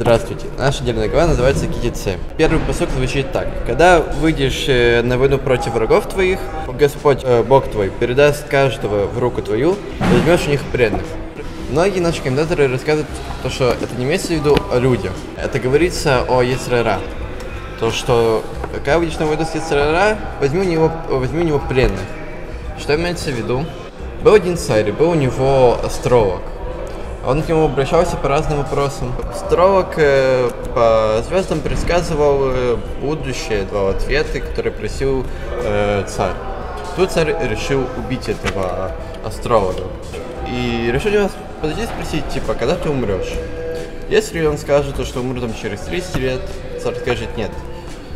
Здравствуйте. Наша отдельная глава называется Китице. Первый посок звучит так. Когда выйдешь э, на войну против врагов твоих, Господь, э, Бог твой, передаст каждого в руку твою, возьмешь у них пленных. Многие наши комментаторы рассказывают, то, что это не имеется в виду о людях. Это говорится о Ецрара. То, что когда выйдешь на войну с Ецрара, возьми у него, возьми у него пленных. Что имеется в виду? Был один царь, был у него островок. Он к нему обращался по разным вопросам. Островок э, по звездам предсказывал э, будущее, давал ответы, которые просил э, царь. Тут царь решил убить этого астролога. И решил его подойти спросить, типа, когда ты умрешь? Если он скажет, что умру там через 30 лет, царь скажет нет.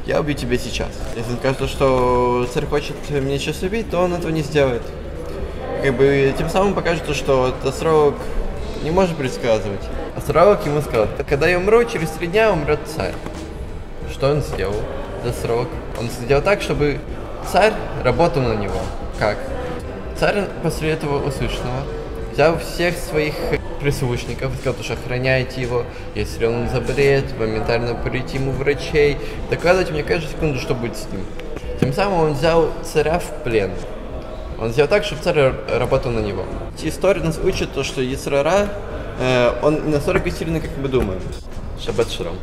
Я убью тебя сейчас. Если он скажет, что царь хочет меня сейчас убить, то он этого не сделает. Как бы тем самым покажет, что этот астролог не может предсказывать. Астролог ему сказал, когда я умру, через три дня умрет царь. Что он сделал? Астролог. Он сделал так, чтобы царь работал на него. Как? Царь после этого услышанного взял всех своих прислушников сказал, что охраняйте его, если он заболеет, моментально прийти ему врачей, докладывайте мне каждую секунду, что будет с ним. Тем самым он взял царя в плен. Он сделал так, чтобы царь работал на него. История нас учит то, что Исрара, э, он настолько сильный, как мы думаем. Шаббат шрам.